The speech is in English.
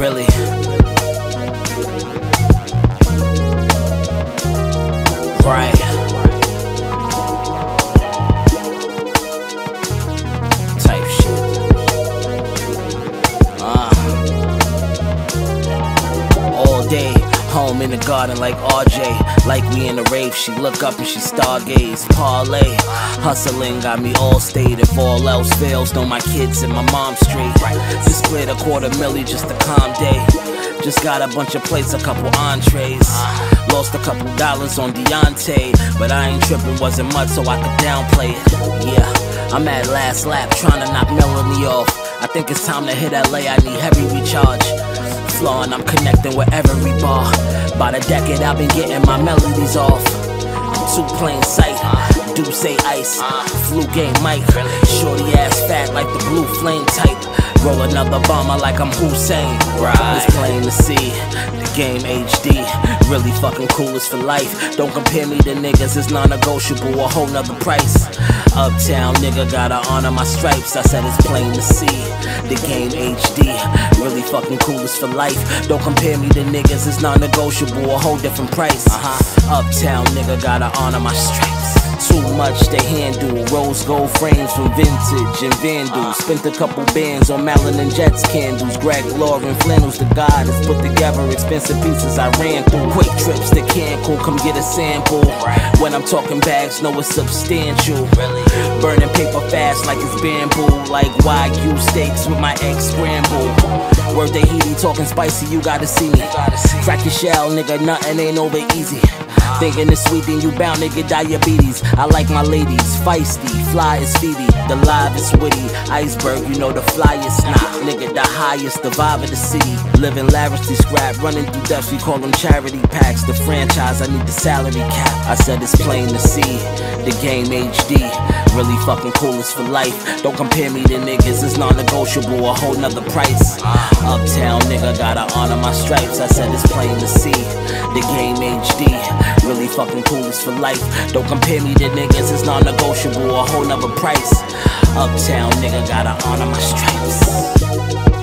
really. In the garden like RJ. Like we in the rave, she look up and she stargaze. Parlay, hustling got me all stayed. If all else fails, know my kids and my mom straight. Just cleared a quarter milli just a calm day. Just got a bunch of plates, a couple entrees. Lost a couple dollars on Deontay, but I ain't tripping, wasn't much, so I could downplay it. Yeah, I'm at last lap, trying to knock Melanie off. I think it's time to hit LA, I need heavy recharge. Flowing, I'm connecting with every bar. By the decade, I've been getting my melodies off. Too plain sight. Do say ice, flu game Mike. Shorty ass fat like the blue flame type. Roll another bomber like I'm Hussein. Right. It's plain to see. The game HD. Really fucking cool is for life. Don't compare me to niggas, it's non negotiable, a whole nother price. Uptown nigga gotta honor my stripes. I said it's plain to see. The game HD. Really fucking cool is for life. Don't compare me to niggas, it's non negotiable, a whole different price. Uh-huh. Uptown nigga gotta honor my stripes. Too much to handle. Rose gold frames from vintage and vandals. Spent a couple bands on Malin and Goetz candles. Greg Lauren flannels, the god has put together expensive pieces I ran through. Quick trips to Cancun, come get a sample. When I'm talking bags, know it's substantial. Burning paper fast like it's bamboo. Like Wagyu steaks with my ex scramble. Word to Healy, talking spicy, you gotta see me. Crack your shell, nigga, nothing ain't over easy. Thinking it's sweet, then you bound to get diabetes. I like my ladies, feisty, fly as Phoebe. The live is witty, iceberg, you know the flyest not. Nigga, the highest, the vibe of the city. Living lavishly scrap, running through deaths, we call them charity packs. The franchise, I need the salary cap. I said it's plain to see. The game HD, really fucking cool for life. Don't compare me to niggas, it's non negotiable, a whole nother price. Uptown nigga, gotta honor my stripes. I said it's plain to see. The game HD, really fucking cool for life. Don't compare me to niggas, it's non negotiable, a whole nother price. Uptown nigga, gotta honor my stripes.